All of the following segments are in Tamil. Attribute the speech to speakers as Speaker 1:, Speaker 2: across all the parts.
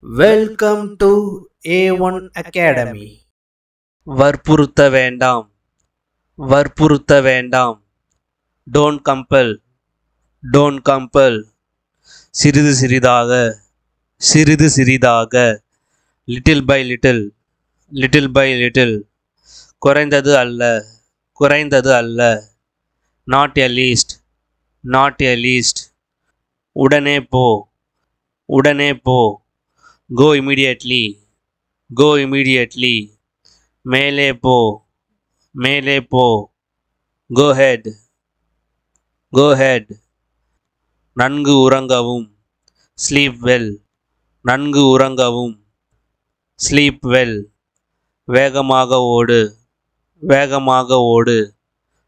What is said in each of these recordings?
Speaker 1: Welcome to A one academy
Speaker 2: வற்புறுத்த வேண்டாம். வற்புறுத்த வேண்டாம். டோன்ட் கம்பல் டோன்ட் கம்பல் சிறிது சிறிதாக. சிறிது சிறிதாக. Little by little little by little குறைந்தது அல்ல. குறைந்தது அல்ல. Not a least not a least உடனே போ. உடனே போ. கோ இமிடியட்லி கோ இமிடியட்லி மேலே போ. மேலே போ. கோ ஹெட் கோ ஹெட் நன்கு உறங்கவும். ஸ்லீப் வெல் நன்கு உறங்கவும். ஸ்லீப் வெல் வேகமாக ஓடு. வேகமாக ஓடு.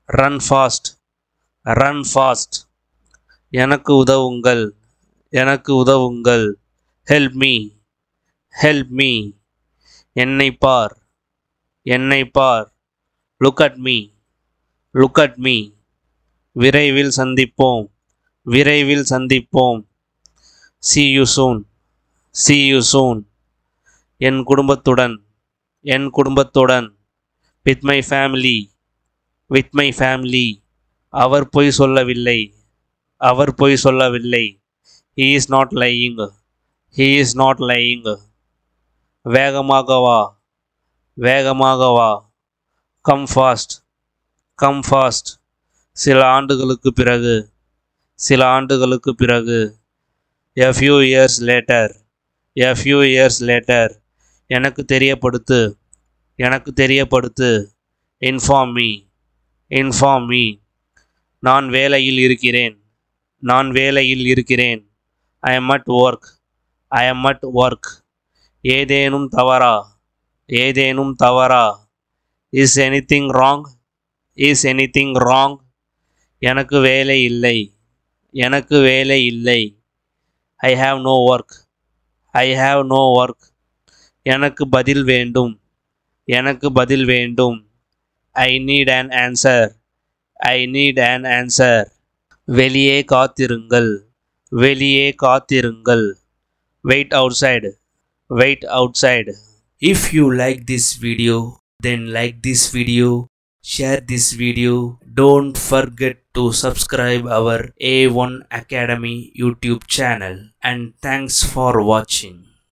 Speaker 2: ரன் ஃபாஸ்ட் ரன் ஃபாஸ்ட் எனக்கு உதவுங்கள். எனக்கு உதவுங்கள். ஹெல்ப் மீ ஹெல்ப் மீ என்னை பார். என்னை பார். Look at me look at me விரைவில் சந்திப்போம். விரைவில் சந்திப்போம். See you soon see you soon என் குடும்பத்துடன். என் குடும்பத்துடன். With my family with my family அவர் பொய் சொல்லவில்லை. அவர் பொய் சொல்லவில்லை. He is not lying he is not lying வேகமாக வா வேகமாக வா. கம் ஃபாஸ்ட் கம் ஃபாஸ்ட் சில ஆண்டுகளுக்கு பிறகு சில ஆண்டுகளுக்கு பிறகு. A few years later a few years later எனக்கு தெரியப்படுத்து எனக்கு தெரியப்படுத்து. இன்ஃபார்ம் மீ இன்ஃபார்ம் மீ நான் வேலையில் இருக்கிறேன் நான் வேலையில் இருக்கிறேன். I am at work I am at work ஏதேனும் தவறா? ஏதேனும் தவறா? Is anything wrong is anything wrong எனக்கு வேலை இல்லை. எனக்கு வேலை இல்லை. I have no work I have no work எனக்கு பதில் வேண்டும். எனக்கு பதில் வேண்டும். I need an answer I need an answer வெளியே காத்திருங்கள். வெளியே காத்திருங்கள். Wait outside wait outside.
Speaker 1: If you like this video, then like this video, share this video. Don't forget to subscribe our A1 Academy YouTube channel. And thanks for watching.